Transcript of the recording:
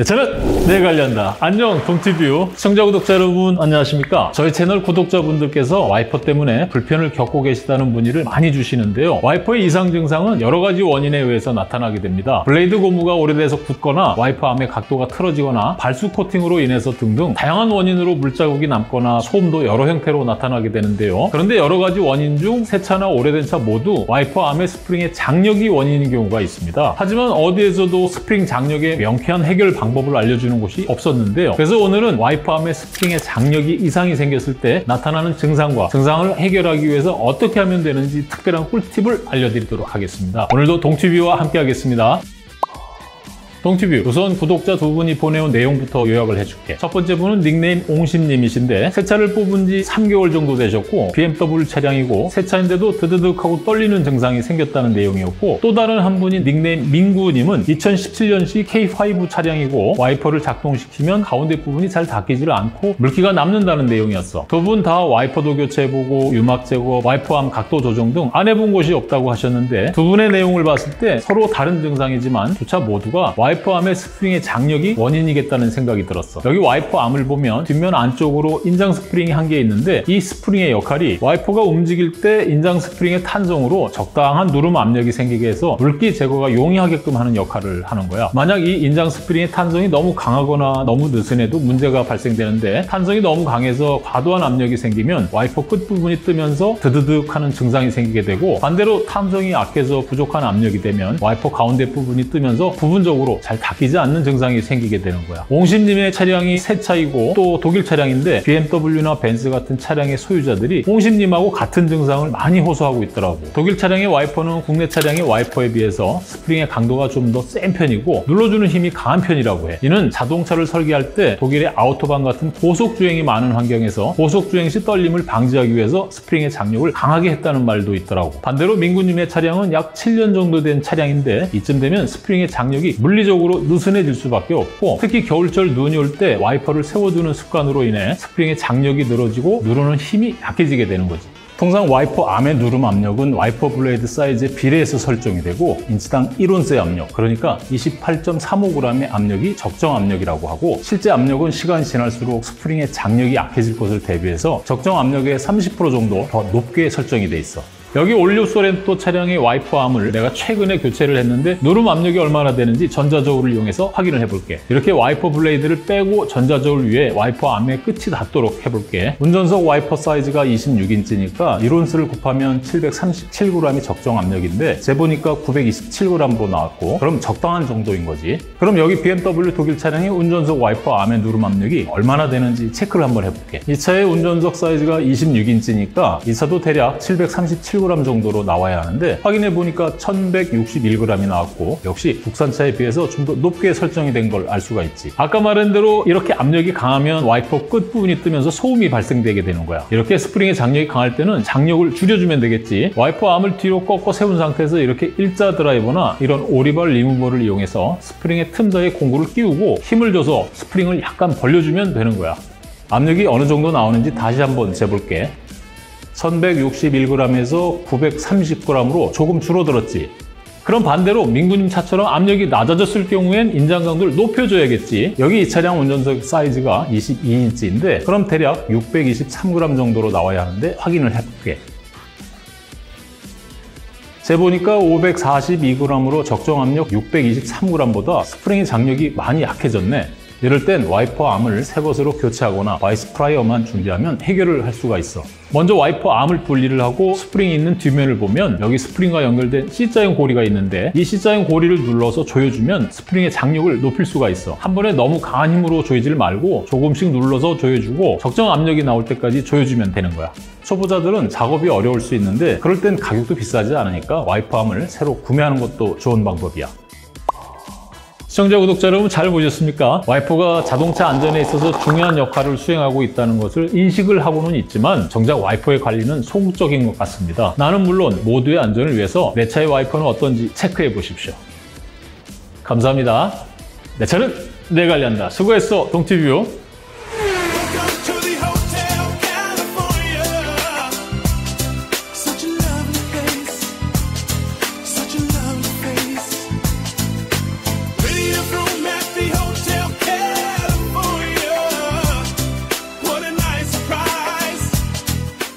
네, 저는 내 관련다. 안녕, 동티뷰 시청자 구독자 여러분 안녕하십니까? 저희 채널 구독자분들께서 와이퍼 때문에 불편을 겪고 계시다는 문의를 많이 주시는데요. 와이퍼의 이상 증상은 여러 가지 원인에 의해서 나타나게 됩니다. 블레이드 고무가 오래돼서 굳거나 와이퍼 암의 각도가 틀어지거나 발수 코팅으로 인해서 등등 다양한 원인으로 물자국이 남거나 소음도 여러 형태로 나타나게 되는데요. 그런데 여러 가지 원인 중 새 차나 오래된 차 모두 와이퍼 암의 스프링의 장력이 원인인 경우가 있습니다. 하지만 어디에서도 스프링 장력의 명쾌한 해결 방법 방법을 알려주는 곳이 없었는데요. 그래서 오늘은 와이퍼암의 스프링의 장력이 이상이 생겼을 때 나타나는 증상과 증상을 해결하기 위해서 어떻게 하면 되는지 특별한 꿀팁을 알려드리도록 하겠습니다. 오늘도 동티뷰와 함께 하겠습니다. 동티뷰. 우선 구독자 두 분이 보내온 내용부터 요약을 해줄게. 첫 번째 분은 닉네임 옹심님이신데 새 차를 뽑은 지 3개월 정도 되셨고 BMW 차량이고 새 차인데도 드드득 하고 떨리는 증상이 생겼다는 내용이었고 또 다른 한 분이 닉네임 민구님은 2017년식 K5 차량이고 와이퍼를 작동시키면 가운데 부분이 잘 닦이질 않고 물기가 남는다는 내용이었어. 두 분 다 와이퍼도 교체해보고 유막 제거, 와이퍼암 각도 조정 등 안 해본 곳이 없다고 하셨는데 두 분의 내용을 봤을 때 서로 다른 증상이지만 두 차 모두가 와이퍼 와이퍼 암의 스프링의 장력이 원인이겠다는 생각이 들었어. 여기 와이퍼 암을 보면 뒷면 안쪽으로 인장 스프링이 한 개 있는데 이 스프링의 역할이 와이퍼가 움직일 때 인장 스프링의 탄성으로 적당한 누름 압력이 생기게 해서 물기 제거가 용이하게끔 하는 역할을 하는 거야. 만약 이 인장 스프링의 탄성이 너무 강하거나 너무 느슨해도 문제가 발생되는데 탄성이 너무 강해서 과도한 압력이 생기면 와이퍼 끝부분이 뜨면서 드드득 하는 증상이 생기게 되고 반대로 탄성이 약해서 부족한 압력이 되면 와이퍼 가운데 부분이 뜨면서 부분적으로 잘 닦이지 않는 증상이 생기게 되는 거야. 옹심님의 차량이 새 차이고 또 독일 차량인데 BMW나 벤츠 같은 차량의 소유자들이 옹심님하고 같은 증상을 많이 호소하고 있더라고. 독일 차량의 와이퍼는 국내 차량의 와이퍼에 비해서 스프링의 강도가 좀 더 센 편이고 눌러주는 힘이 강한 편이라고 해. 이는 자동차를 설계할 때 독일의 아우토반 같은 고속 주행이 많은 환경에서 고속 주행 시 떨림을 방지하기 위해서 스프링의 장력을 강하게 했다는 말도 있더라고. 반대로 민구님의 차량은 약 7년 정도 된 차량인데 이쯤 되면 스프링의 장력이 물리적 으로 전체적으로 느슨해질 수밖에 없고 특히 겨울철 눈이 올 때 와이퍼를 세워두는 습관으로 인해 스프링의 장력이 늘어지고 누르는 힘이 약해지게 되는 거지. 통상 와이퍼 암의 누름 압력은 와이퍼 블레이드 사이즈에 비례해서 설정이 되고 인치당 1온스의 압력, 그러니까 28.35g의 압력이 적정 압력이라고 하고 실제 압력은 시간이 지날수록 스프링의 장력이 약해질 것을 대비해서 적정 압력의 30% 정도 더 높게 설정이 돼 있어. 여기 올 뉴 쏘렌토 차량의 와이퍼 암을 내가 최근에 교체를 했는데 누름 압력이 얼마나 되는지 전자저울을 이용해서 확인을 해볼게. 이렇게 와이퍼 블레이드를 빼고 전자저울 위에 와이퍼 암의 끝이 닿도록 해볼게. 운전석 와이퍼 사이즈가 26인치니까 1온스를 곱하면 737g이 적정 압력인데 재보니까 927g으로 나왔고 그럼 적당한 정도인 거지. 그럼 여기 BMW 독일 차량의 운전석 와이퍼 암의 누름 압력이 얼마나 되는지 체크를 한번 해볼게. 이 차의 운전석 사이즈가 26인치니까 이 차도 대략 737 7g 정도로 나와야 하는데 확인해 보니까 1161g이 나왔고 역시 국산차에 비해서 좀 더 높게 설정이 된 걸 알 수가 있지. 아까 말한 대로 이렇게 압력이 강하면 와이퍼 끝부분이 뜨면서 소음이 발생되게 되는 거야. 이렇게 스프링의 장력이 강할 때는 장력을 줄여주면 되겠지. 와이퍼 암을 뒤로 꺾어 세운 상태에서 이렇게 일자 드라이버나 이런 오리발 리무버를 이용해서 스프링의 틈 사이에 공구를 끼우고 힘을 줘서 스프링을 약간 벌려주면 되는 거야. 압력이 어느 정도 나오는지 다시 한번 재볼게. 1161g에서 930g으로 조금 줄어들었지. 그럼 반대로 민구님 차처럼 압력이 낮아졌을 경우엔 인장 강도를 높여줘야겠지. 여기 이 차량 운전석 사이즈가 22인치인데 그럼 대략 623g 정도로 나와야 하는데 확인을 해볼게. 재보니까 542g으로 적정 압력 623g보다 스프링의 장력이 많이 약해졌네. 이럴 땐 와이퍼 암을 새 것으로 교체하거나 바이스 플라이어만 준비하면 해결을 할 수가 있어. 먼저 와이퍼 암을 분리를 하고 스프링이 있는 뒷면을 보면 여기 스프링과 연결된 C자형 고리가 있는데 이 C자형 고리를 눌러서 조여주면 스프링의 장력을 높일 수가 있어. 한 번에 너무 강한 힘으로 조이질 말고 조금씩 눌러서 조여주고 적정 압력이 나올 때까지 조여주면 되는 거야. 초보자들은 작업이 어려울 수 있는데 그럴 땐 가격도 비싸지 않으니까 와이퍼 암을 새로 구매하는 것도 좋은 방법이야. 시청자 구독자 여러분 잘 보셨습니까? 와이퍼가 자동차 안전에 있어서 중요한 역할을 수행하고 있다는 것을 인식을 하고는 있지만 정작 와이퍼의 관리는 소극적인 것 같습니다. 나는 물론 모두의 안전을 위해서 내 차의 와이퍼는 어떤지 체크해 보십시오. 감사합니다. 내 차는 내가 관리한다. 수고했어, 동티뷰.